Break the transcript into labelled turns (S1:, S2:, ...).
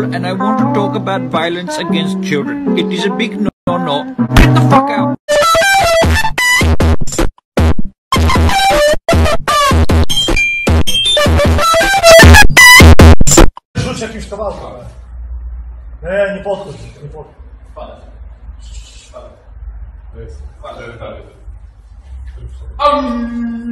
S1: people and I want to talk about violence against children. It is a big no-no. Get the fuck out.
S2: Rzuć jakimś kawałkiem. Nie, nie podchodź, nie podchodź.
S3: To.